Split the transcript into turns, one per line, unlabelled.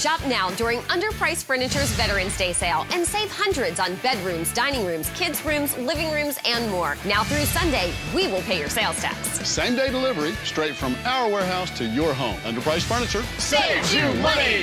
Shop now during Underpriced Furniture's Veterans Day sale and save hundreds on bedrooms, dining rooms, kids' rooms, living rooms, and more. Now through Sunday, we will pay your sales tax.
Same day delivery straight from our warehouse to your home. Underpriced Furniture
saves you money.